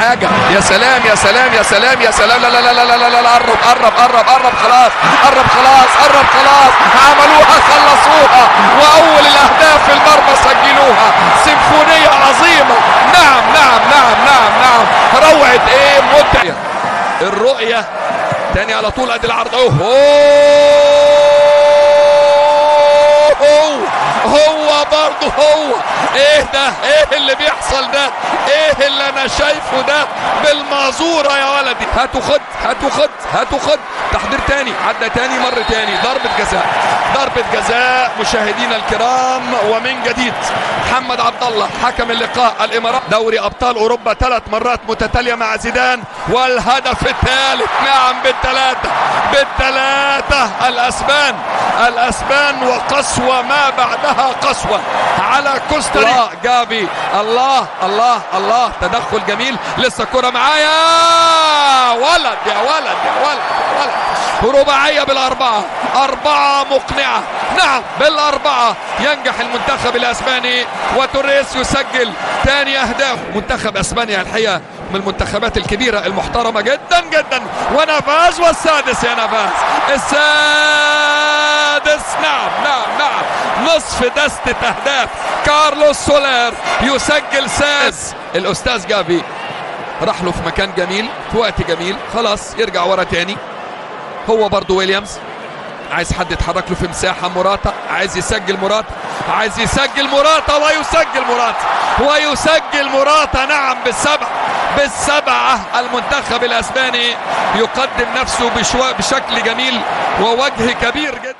حاجة. يا سلام يا سلام يا سلام يا سلام. لا لا لا لا لا لا, لا, قرب قرب قرب قرب خلاص قرب خلاص قرب خلاص. عملوها خلصوها. وأول الأهداف في المرمى سجلوها. سيمفونية عظيمة. نعم نعم نعم نعم نعم. روعة إيه؟ متعة. الرؤية. تاني على طول أدي العرض. أوه هو هو برضه هو. إيه ده؟ إيه اللي بيحصل ده؟ أنا شايفه ده بالمازورة يا ولدي. هاتوا خد هاتوا خد هاتوا خد. تحضير تاني عدى تاني مر تاني. ضربة جزاء. ضربة جزاء مشاهدينا الكرام ومن جديد. محمد عبد الله حكم اللقاء الإمارات. دوري أبطال أوروبا ثلاث مرات متتالية مع زيدان. والهدف الثالث. نعم بالثلاثة. بالثلاثة. الأسبان الأسبان وقسوة ما بعدها قسوة. على كوستاريكا جافي الله الله الله. تدخل جميل. لسه كرة معايا. ولد يا ولد يا ولد يا ولد. رباعية بالأربعة. أربعة مقنعة. نعم بالأربعة. ينجح المنتخب الأسباني. وتوريس يسجل ثاني أهداف. منتخب أسبانيا الحقيقة من المنتخبات الكبيرة المحترمة جدا جدا. ونافاز والسادس يا نافاز السادس. نصف دستة أهداف. كارلوس سولير يسجل سادس الأستاذ جافي راح له في مكان جميل في وقت جميل. خلاص يرجع ورا تاني. هو برضو ويليامز. عايز حد يتحرك له في مساحة. موراتا عايز يسجل موراتا. عايز يسجل موراتا ويسجل موراتا. ويسجل موراتا نعم بالسبعه بالسبعة. المنتخب الأسباني يقدم نفسه بشكل جميل ووجه كبير جدا.